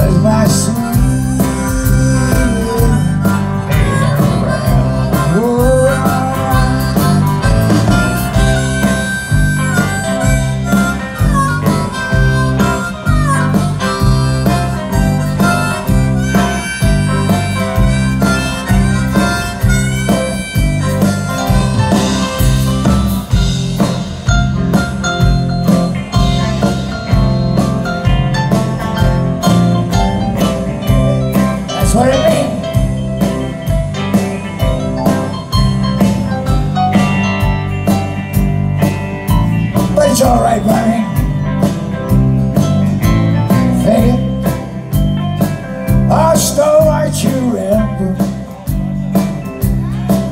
Cause my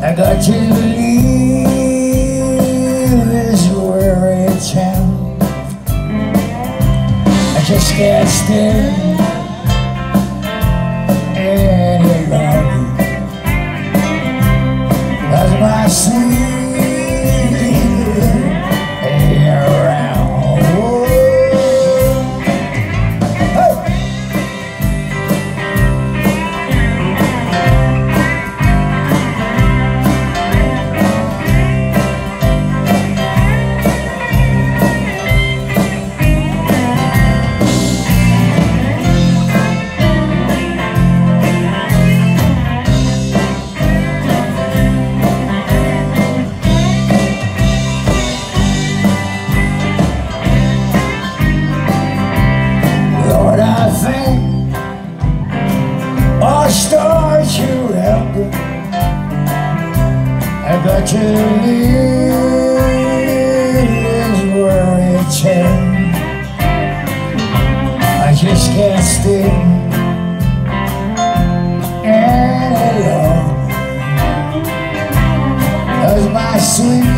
I got to leave this weary town. I just can't stand any longer. Cause my sweet I got to live where it's at. I just can't stay any longer. Cause my sweet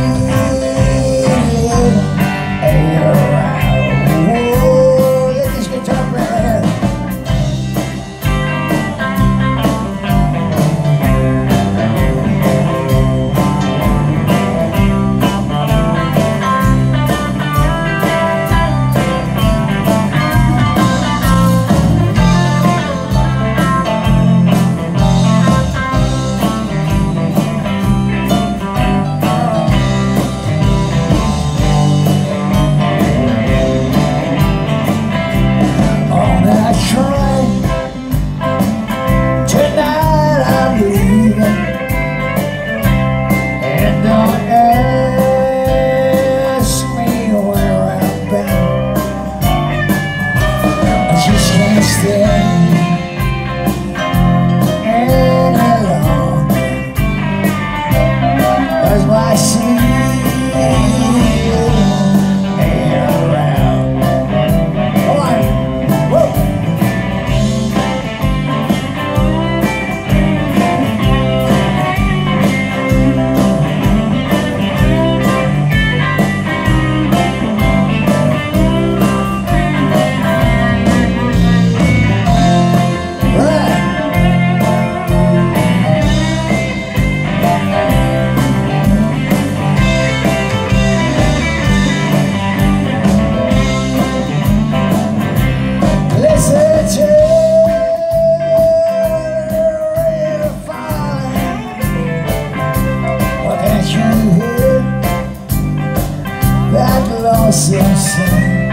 that lost your sound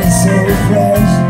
It's so fresh.